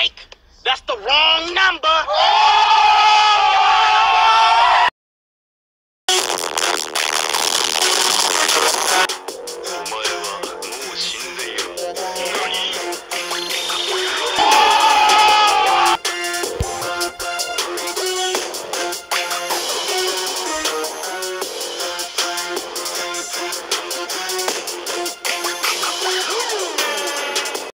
Mike. That's the wrong number.